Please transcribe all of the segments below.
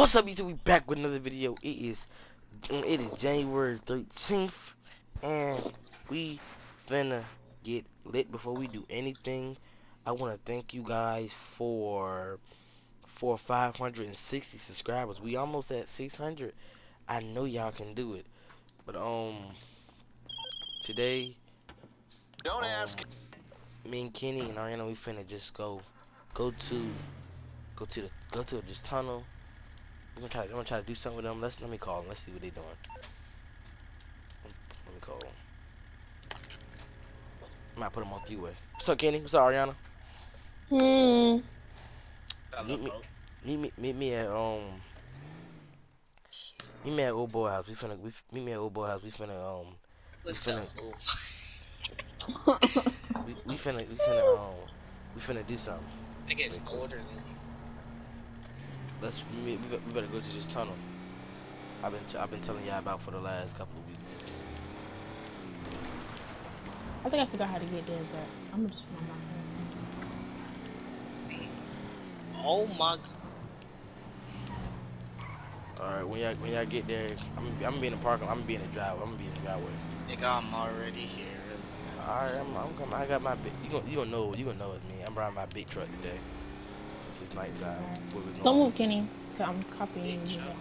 What's up, YouTube? We back with another video. It is it is January 13th, and we finna get lit before we do anything. I want to thank you guys for for 560 subscribers. We almost at 600. I know y'all can do it, but um, today, Don't um, ask. me and Kenny and Ariana, we finna just go go to go to the go to this tunnel. We're gonna try. I'm gonna try to do something with them. Let's let me call them. Let's see what they doing. Let me call them. I might put them on three way. What's up, Kenny? What's up, Ariana? Hmm. Meet me, meet me, meet me at um. Meet me at old boy house. We finna. We meet me at old boy house. We finna um. What's finna- up? We, we finna. We finna um. We finna do something. I think it's older than you. Let's. We, we, be- better go to this tunnel. I've been. I've been telling y'all about for the last couple of weeks. I think I forgot how to get there, but I'm gonna just find my Oh my god. All right. When y'all when y'all get there, I'm. gonna be- I'm gonna be in the parking. I'm gonna be in the drive. I'm gonna be in the driveway. Nigga, I'm already here. All right. I'm. I'm coming. I got my. Big, you gonna. You gonna know. You gonna know it's me. I'm riding my big truck today. This is nighttime. Where we Don't going? move, Kenny. Cause I'm copying you. truck.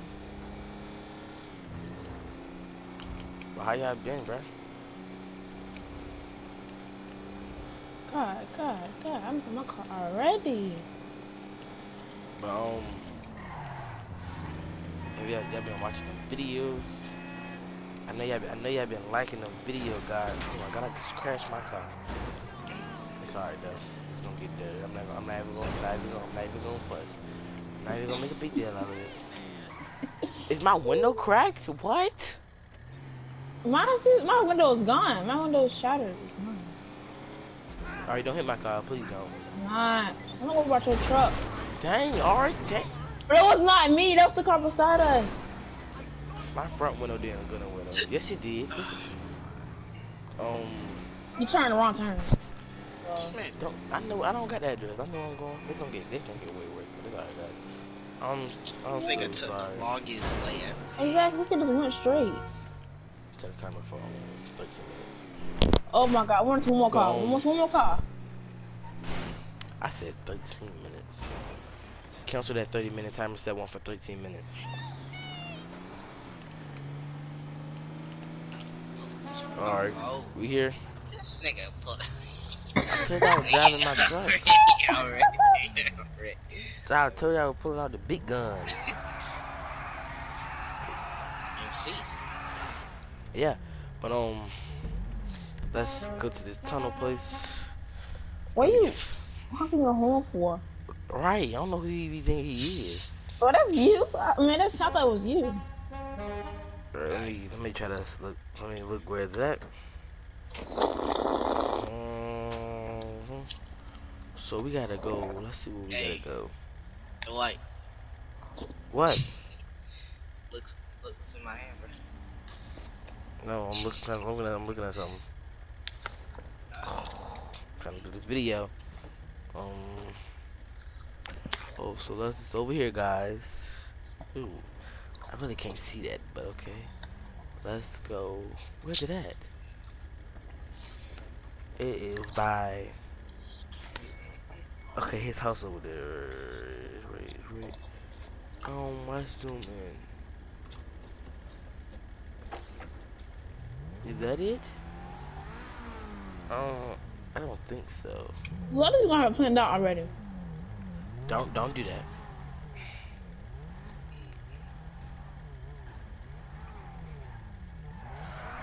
Well, how y'all been, bruh? God, God, God. I'm in my car already. But um, have y'all, y'all been watching the videos? I know y'all. Been, I know y'all been liking the video, guys. Oh my god, I just crashed my car. It's alright though. It's gonna get there. I'm not. gonna- I'm not even gonna. Not even gonna. I'm not even gonna fuss. I'm not even gonna make a big deal out of it. Is my window cracked? What? Mine is, my window is gone. My window is shattered. Alright, don't hit my car, please don't. It's not. I don't know about your truck. Dang, alright, dang. But it was not me. That was the car beside us. My front window didn't go nowhere though. Yes, it did. Yes, it- Um. You turned the wrong turn. Man, Don't I know I don't got that address. I know I'm going. It's gonna get this gonna get way worse, but it's alright. guys. I'm I'm nigga so took sorry. the longest way ever. Exactly. We could just went straight. Set a timer for um, 13 minutes. Oh my God. One, two more car. Boom. One, one more car. I said 13 minutes. Cancel that 30 minute timer. Set one for 13 minutes. All right, Oh, we here. this nigga put. I told y'all I was driving my truck. Already, already. So I told y'all I was pulling out the big guns. You see? Yeah, but um, let's go to this tunnel place. What you honking your horn for? Right, I don't know who you think he is. Oh, that's you. I mean, that sounds like it was you. Let me let me try to look. Let me look where it's at. Mhm. So we gotta go. Let's see where we Hey. gotta go. The light. What? Look, look what's in my hand, bro. No, I'm looking. I'm looking at. I'm looking at something. trying to do this video. Um. Oh, so let's. It's over here, guys. Ooh, I really can't see that, but okay. Let's go. Where's it at? It is by. Okay, his house over there. Wait, wait. Um, let's zoom in. Is that it? Uh, I don't think so. What is gonna have planned out already? Don't don't do that.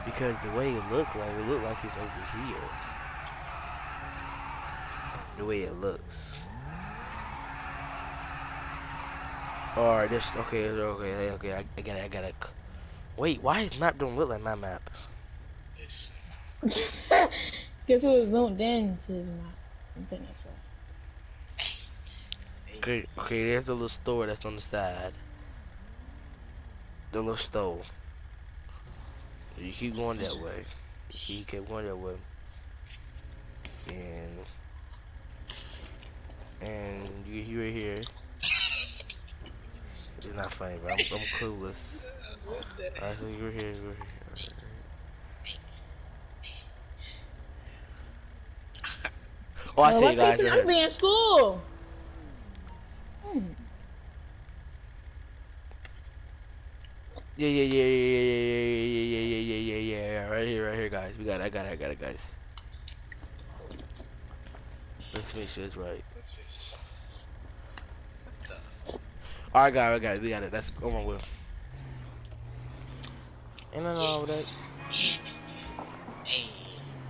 Because the way it looked like, it looked like he's over here. The way it looks. Or this, okay, okay, okay, I, I got it, I got it. Wait, why is map don't look like my map? It's, Guess it was zoomed in to his mouth. I that's right. Okay, okay, there's a little store that's on the side. The little store. You keep going that way. You keep going that way. And and you you right here. It's not funny, bro. I'm, I'm clueless. Alright, so you're here, you're here. Oh, I Well, see you guys. Right I here. be in school? Hmm. Yeah, yeah, yeah, yeah, yeah, yeah, yeah, yeah, yeah, yeah, yeah, yeah, yeah. Right here, right here, guys. We got it. I got it. I got it, guys. Let's make sure it's right. This is. All right, guys. I got it. We got it. That's go on with. Ain't nothing wrong with that.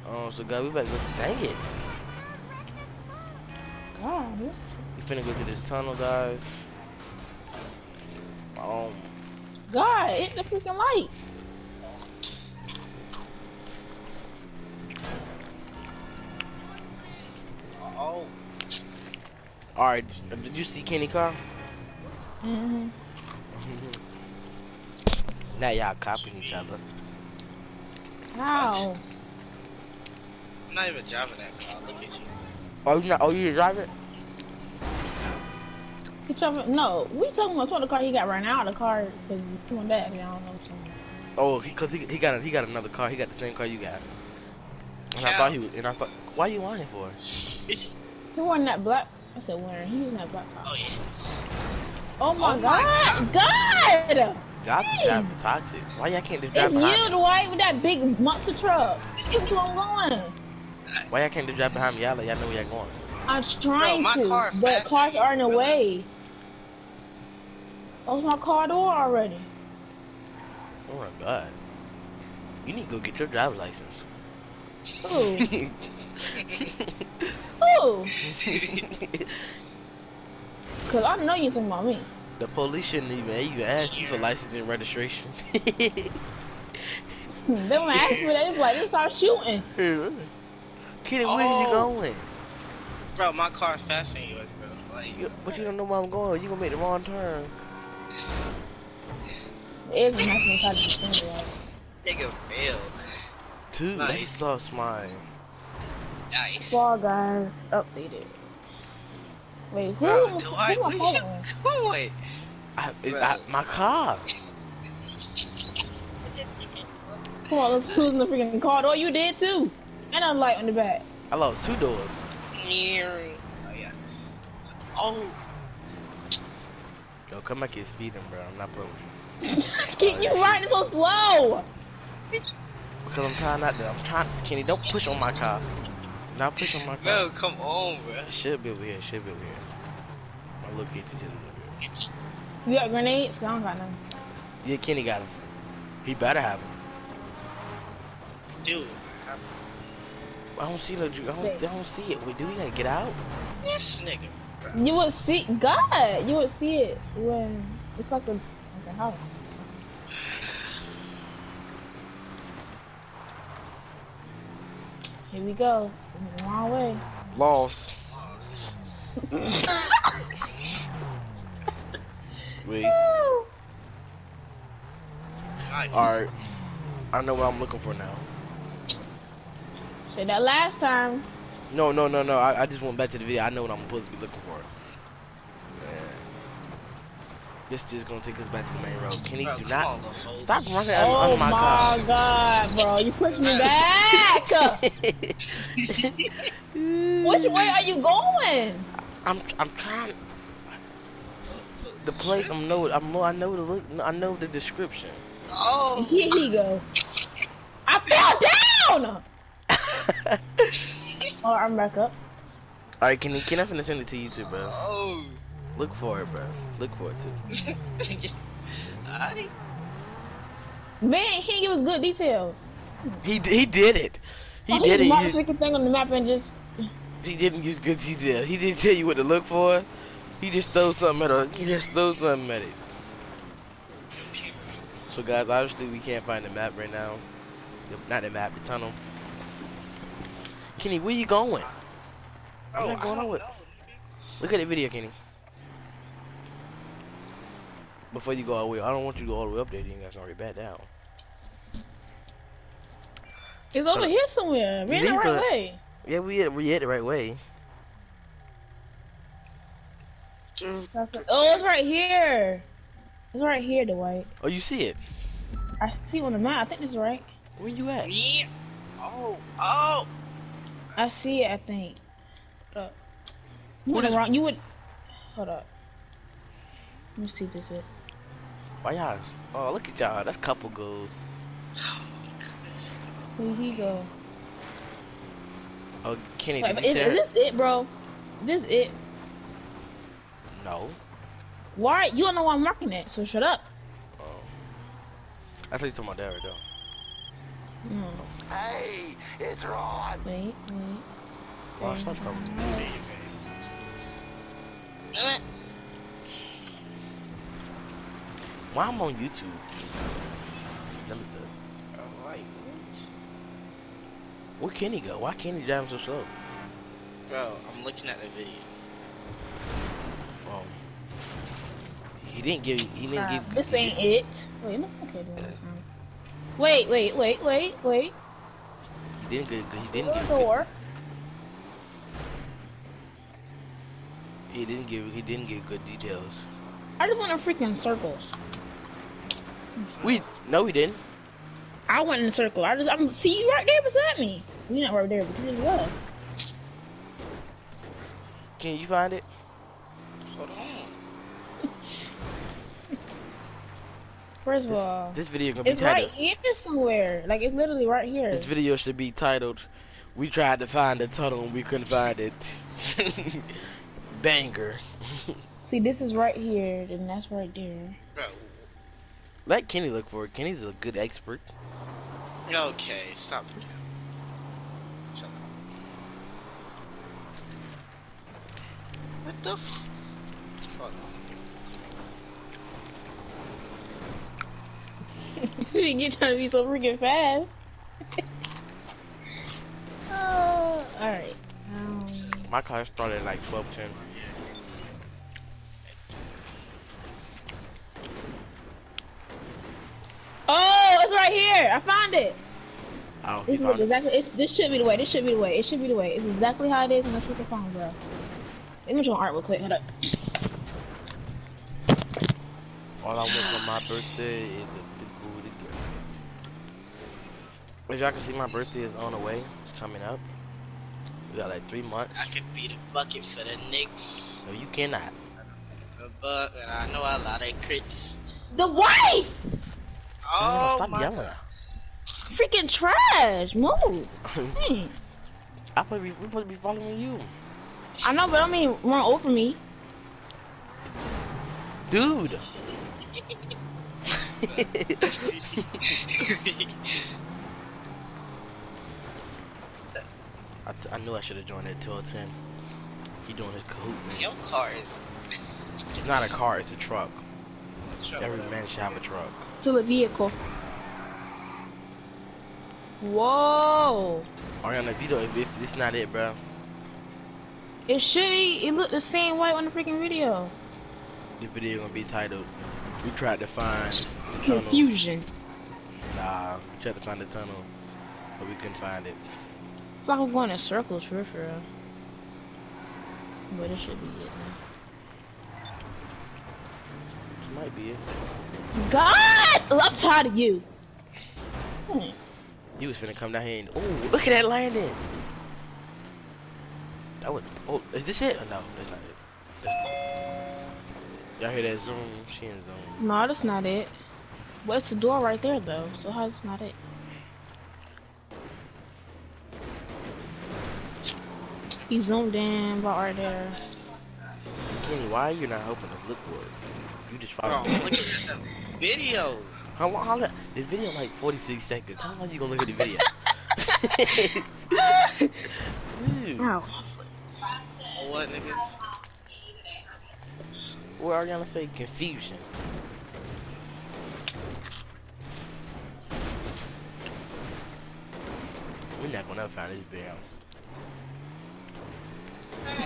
Oh, so guys, we better go. Dang it. God, this We finna go to this tunnel, guys. Um, God, hit the freaking light. All right. Did you see Kenny Carr? Mm-hmm. now y'all copying each other. How? I'm not even driving that car. Look at you. Oh, you not? Oh, you drive it? He talking, no, we talking about what the car he got right now. The car, because you doing that. I don't know something. Oh, he, cause he he got a, he got another car. He got the same car you got. And I thought he was. And I thought, why you whining for? He wearing that black. I said wearing. He using that black car. Oh yeah. Oh my, Oh my God. God! Y'all be driving toxic. Why y'all can't just It's drive you, behind me? Dwight, with that big monster truck. That's where I'm going. Why y'all can't just drive behind me? Y'all like y'all know where y'all going. I'm trying my to, car but cars than are in the yours, brother. way. Close oh, my car door already. Oh my god. You need to go get your driver's license. Ooh. Ooh. Cause I know you talking about me. the police shouldn't even even ask you for license and registration. They want to ask me that. It's like, they start shooting. Kenny, where you Oh. going? Bro, my car's faster than yours, bro. Like, You, but you don't know where I'm going. You gonna make the wrong turn. It's not gonna try to defend it. nigga failed. Dude, Nice. that's lost mine. Nice. Fall guys updated. Wait, who? Bro, who Dwight, my where phone? you going? I, it, Bro. I, my car. Come on, let's cruise in the freaking car door. You did too. And a light on the back. I lost two doors. Oh yeah. Oh, Yo, come back here speeding, bro. I'm not playing with you. Keep you riding so slow. Because I'm trying not to. I'm trying. Kenny, don't push on my car. Not push on my car. bro, come on, bro. It should be over here. it Should be over here. My little kid just over here. You got grenades? I don't got none. Yeah, Kenny got him. He better have him. Dude, I don't see no. I don't, I don't see it. Wait, do we gotta get out? this nigga. You would see, God, you would see it when it's like a, like a house. Here we go. The Wrong way. Lost. Oh, Wait. nice. Alright. I know what I'm looking for now. Said that last time. No, no, no, no. I, I just went back to the video. I know what I'm supposed to be looking for. Yeah. This just gonna take us back to the main road. Kenny, Bro, do not on, stop running under, Oh under my, my car. God, bro, you pushed me back. Which way are you going? I'm I'm trying. The place I'm know. I'm know. I know the look. I know the description. Oh, Here he go. I fell down. Oh, I'm back up. All right, Kenny. Can I finna send it to you too, bro? oh. Look for it, bro. Look for it too. Alright. Man, he gave us good details. He he did it. He did he it. marked the freaking thing on the map and just. he didn't use good detail. He didn't tell you what to look for. He just threw something at a. He just threw something at it. So guys, obviously we can't find the map right now. Not the map, the tunnel. Kenny, where you going? Oh, not I going don't on with- know. Look at the video, Kenny. Before you go all the way, I don't want you to go all the way up there. Then you guys already back down. It's over here somewhere. We're in the right are- way. Yeah, we hit, we hit the right way. Oh, it's right here. It's right here, Dwight. Oh, you see it? I see it on the map. I think it's right. Where you at? Me? Oh, oh. I see it. I think. Hold up. You What went is- wrong. You would. Hold up. Let me see this is. Why y'all? Oh, look at y'all. That's couple goals. This- Where he go? Oh, Kenny, Wait, did but is, tear is it? this it, bro? This it? No. Why? You don't know why I'm marking it, so shut up. Oh. I thought you talking about that right there. No. Hey, it's Ron. Wait, wait. Oh, stop coming. Damn it. Why I'm on YouTube? Let me look like, what? Where Kenny go? Why Kenny driving so slow? Bro, I'm looking at the video. Um, he didn't give. He didn't Uh, give. this ain't it. Wait, no. Okay, doing. Wait, wait, wait, wait, wait. He didn't give. He didn't Close give. door. He didn't give. He didn't give good details. I just went in freaking circles. We no, we didn't. I went in a circle. I just, I'm see you right there beside me. You're not right there, but you just was. Can you find it? Hold on. First of all, This video gonna be titled. it's right titled. here somewhere. Like it's literally right here. This video should be titled. We tried to find the tunnel and we couldn't find it. Banger. See, this is right here, and that's right there. Bro, Let Kenny look for it. Kenny's a good expert. okay, stop. Shut up. What the f- Hold on. You're trying to be so freaking fast. uh, alright. Um, My class started like 12 10. Right here. I found it. Oh, This is found it. exactly. It's, this should be the way. This should be the way. It should be the way. It's exactly how it is in the freaking phone, bro. Let me show art real quick. Hold up. All I want for my birthday is a big booty girl. As y'all can see, my birthday is on the way. It's coming up. We got like three months. I could beat a bucket for the Knicks. No, you cannot. But I know a lot of Crips. The white Oh stop my yelling. God. freaking trash. Move. Hey. I supposed to be, we supposed to be following you, I know, but I mean, run over me. dude. I, t- I knew I should have joined that 12 10. He doing his Kahoot, man. Your car is. It's not a car, it's a truck. Every man should have a truck. To the vehicle. Whoa. Ariana, if you don't, if, if it's not it, bro, It should be. It looked the same way on the freaking video. the video gonna be titled, We tried to find the. Confusion. Nah, we tried to find the tunnel, but we couldn't find it. It's like I'm going in circles for real. But it should be it now. Might be it. God! I'm tired of you. Hmm. He was finna come down here and, oh, look at that landing. That was, oh, is this it? Oh, no, that's not it. That's- Y'all hear that zoom? She in zoom. No, that's not it. It's the door right there, though. So how's it not it? He zoomed in about right there. Kenny, why are you not helping us look for it? You just Bro, followed I'm looking at the video. How long? How long? The video like 46 seconds. How long you gonna look at the video? Dude, Ow. Oh, what, nigga? what Ariana say? Confusion. We're not gonna find this video.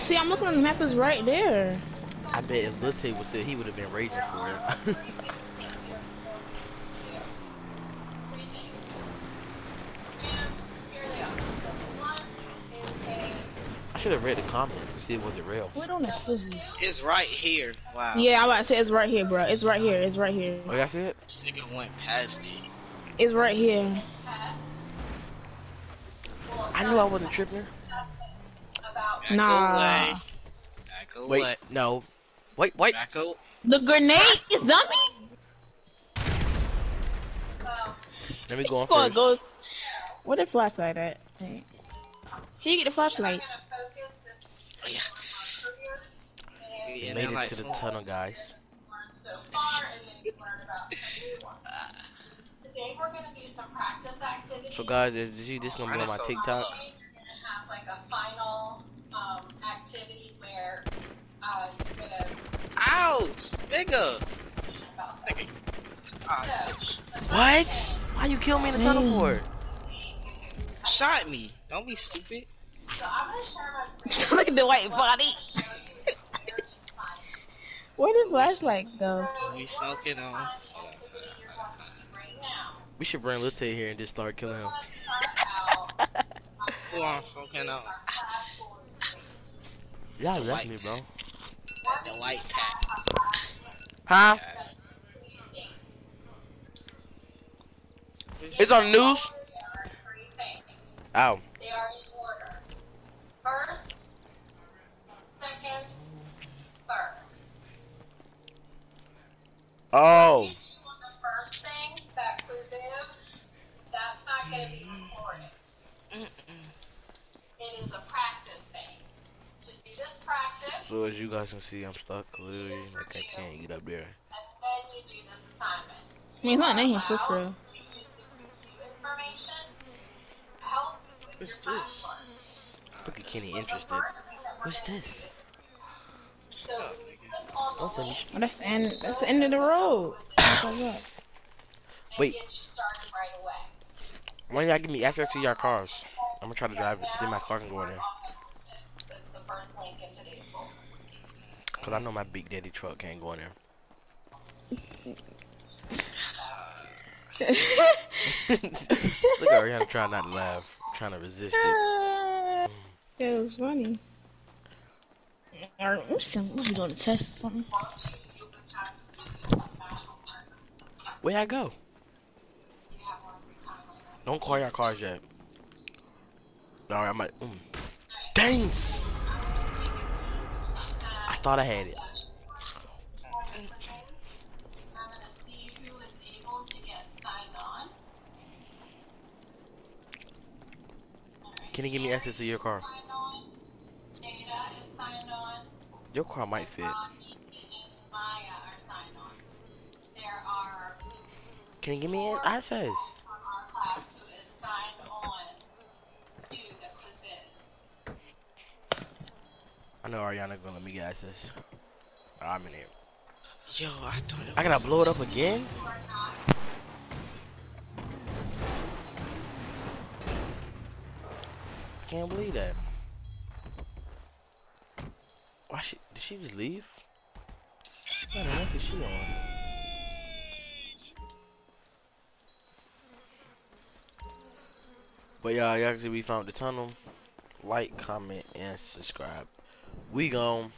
See, I'm looking on the map. It's right there. I bet if Lil Tay was there, he would have been raging for it. I should have read the comments to see if it was it real. Where on the scissors? It's right here. Wow. Yeah, I'm about to say it's right here, bro. It's right here. It's right here. Oh, y'all see it? This nigga went past it. It's right here. I knew I wasn't tripping. Back Nah. away. Back away. Wait, no. Wait, wait. Back. The grenade is dummy. Let me go on Go, first. go. Where the flashlight at? Hey. Here you get the flashlight. Oh, yeah. We Yeah, made it like to the smoke. tunnel, guys. Today we're gonna do some practice activities. So, guys, is you see this gonna be on my Mine is so TikTok? have like a final um, activity where you're gonna Ouch! Nigga! Nigga. Ah, bitch. What? Why you kill me in the tunnel for? Shot me. Don't be stupid. So I'm gonna share my Look at the white body. Where the flashlight go? We smoking on. you're going to do right now. We should bring Lil Tay here and just start killing him. Start out Who I'm smoking on? class for Y'all left me, bro. The white pack. Huh? Guys. It's on the news? three things. Ow. They are in order. First, second, third. Oh. on the first thing, that presume, that's not gonna be recorded. It is a practice thing. To do this practice, So as you guys can see, I'm stuck literally like I can't get up there. and then you do this assignment. I mean, not in here for real. to use the review information, help you with What's this? classwork. Look at Kenny interested. first thing that we're What's this? do- Shut you nigga. click on the Don't tell me. Oh, that's the end. That's the end of the road. What's up? and Wait. get you started right away. Why y'all give me access to your cars? I'm gonna try to drive it. See if my car can go in there. That's the first link in today's folder. Cause I know my Big Daddy truck can't go in there. Look at Ariana trying not to laugh, trying to resist it. That was funny. Alright, what's you doing, test or something? Where I go? Don't call your cars yet. Alright, I might. Mm. Dang! Thought I had it. Can you give me access to your car? Your car might fit. Can you give me access? Know Ariana gonna let me get access. I'm in here. Yo, I thought it I gotta blow it up again? Can't believe that. Why she did she just leave? What the heck is she on? But y'all, y'all actually we found the tunnel. Like, comment, and subscribe. We gone.